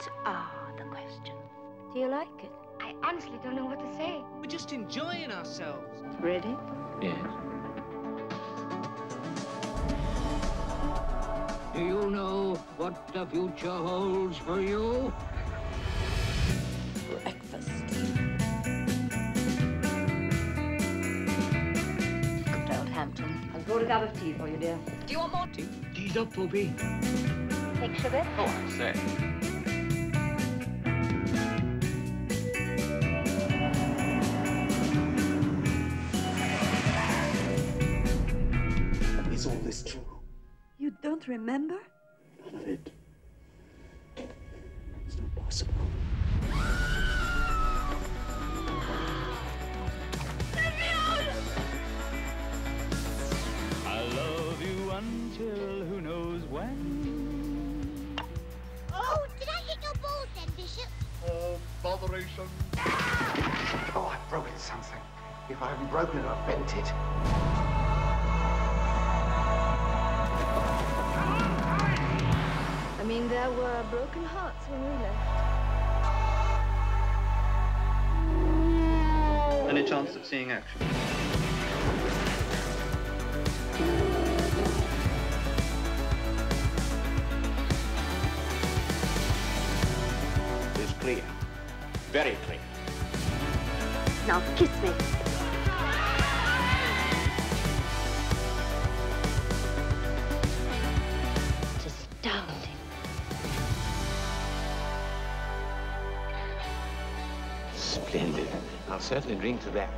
What are the questions? Do you like it? I honestly don't know what to say. We're just enjoying ourselves. Ready? Yes. Do you know what the future holds for you? Breakfast. Come to Oldhampton. I've brought to a cup of tea for you, dear. Do you want more tea? Tease up, Bobby. Take sugar? Oh, I say. Is this true? You don't remember? None of it. It's not possible. I love you until who knows when. Oh, did I hit your balls then, Bishop? Oh, botheration. Oh, I've broken something. If I haven't broken it, I've bent it. Mean, there were broken hearts when we left. Any chance of seeing action? It's clear. Very clear. Now, kiss me. Splendid. I'll certainly drink to that.